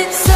It's